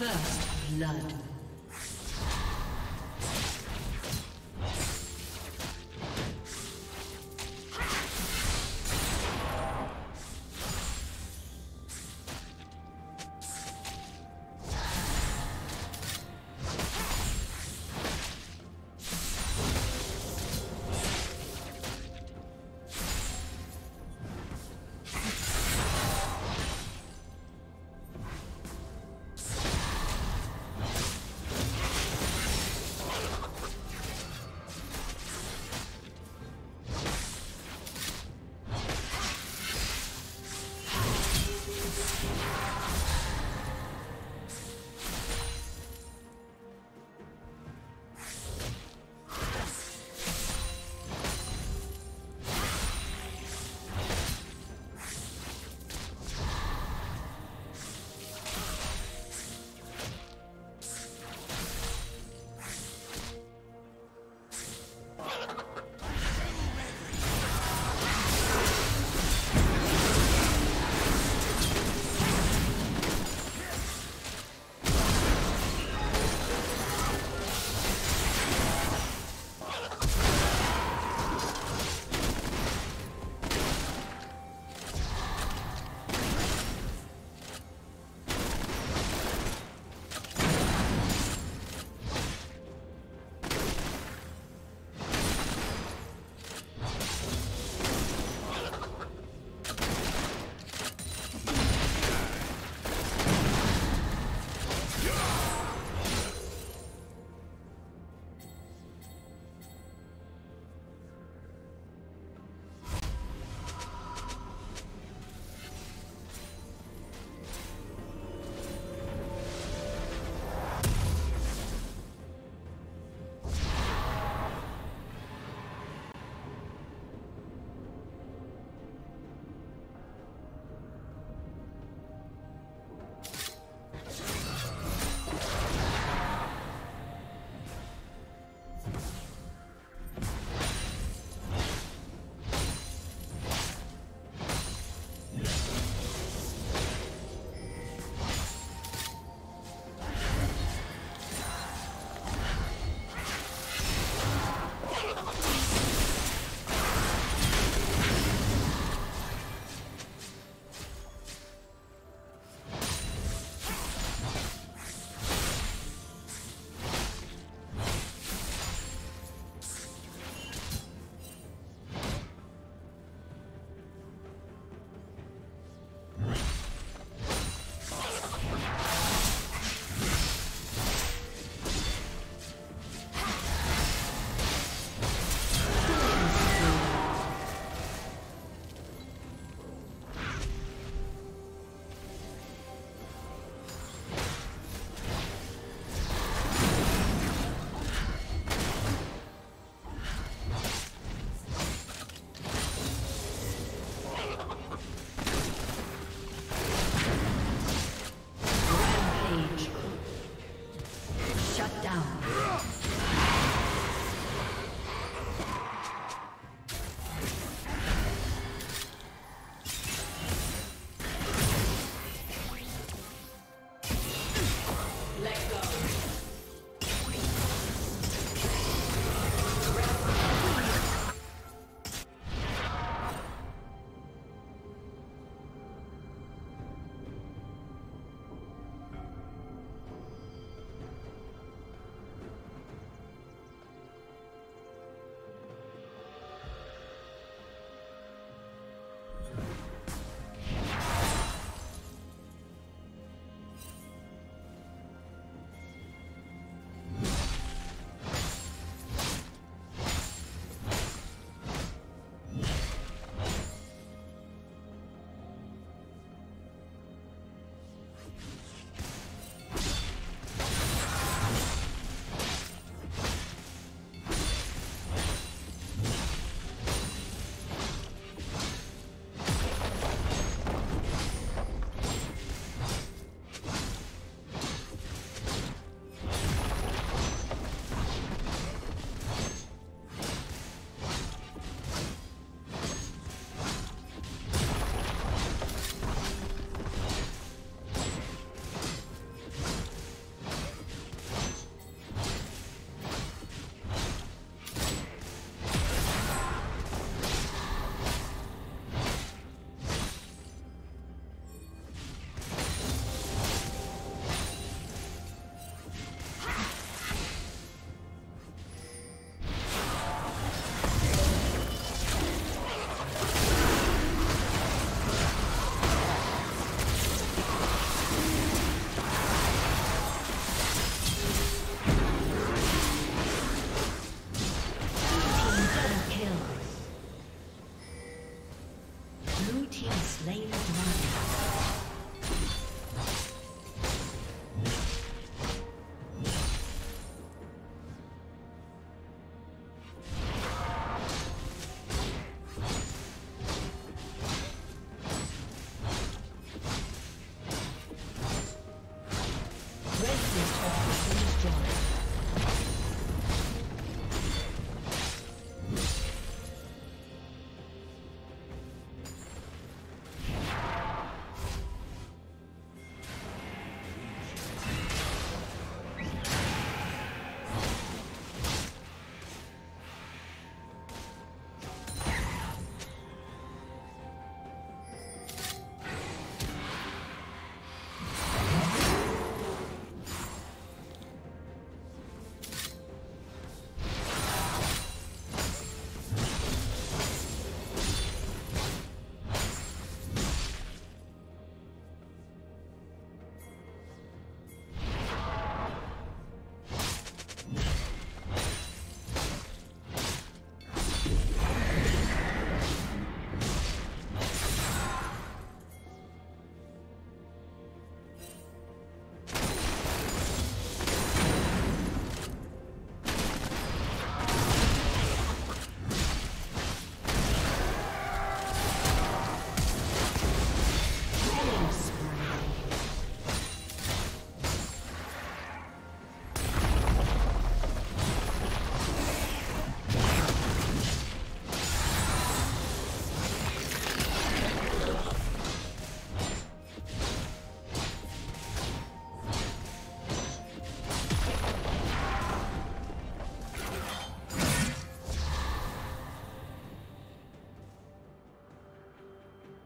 First blood.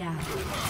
Down.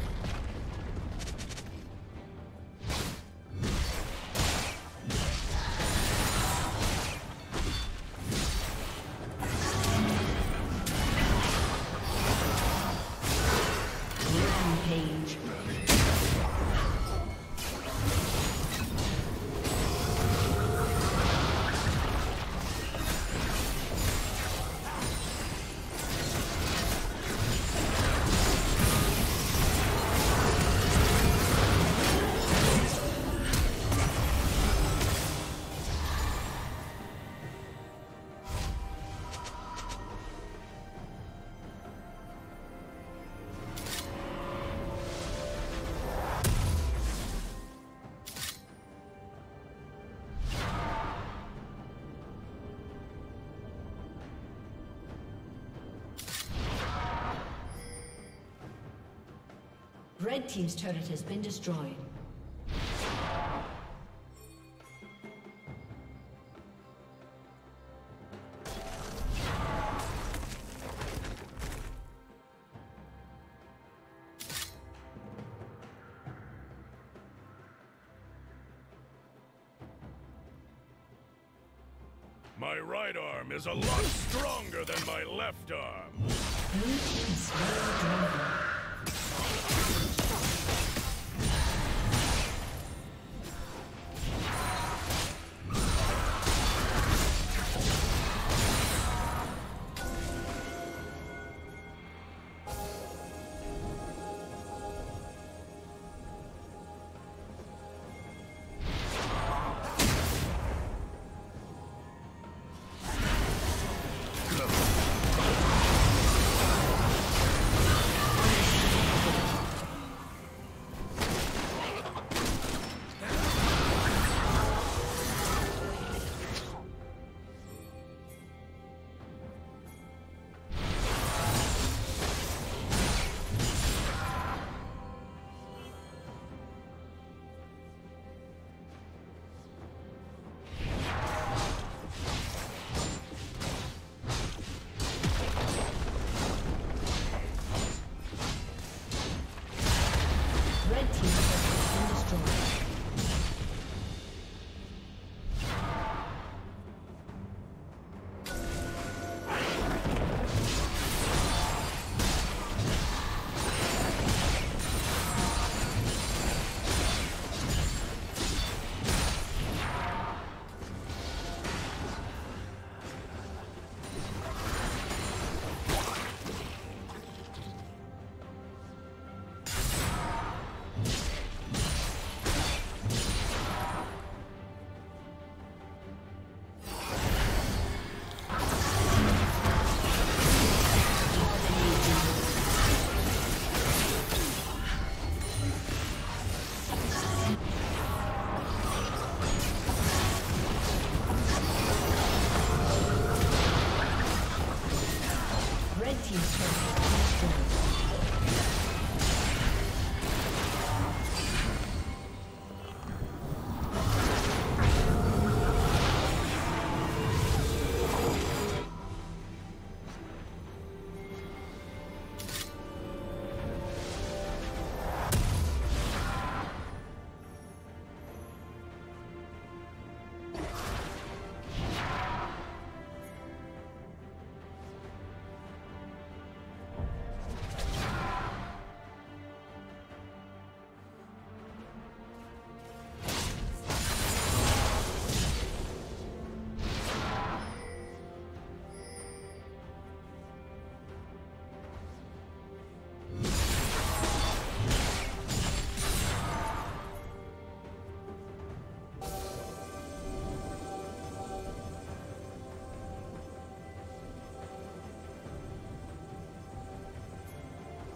Red team's turret has been destroyed. My right arm is a lot stronger than my left arm.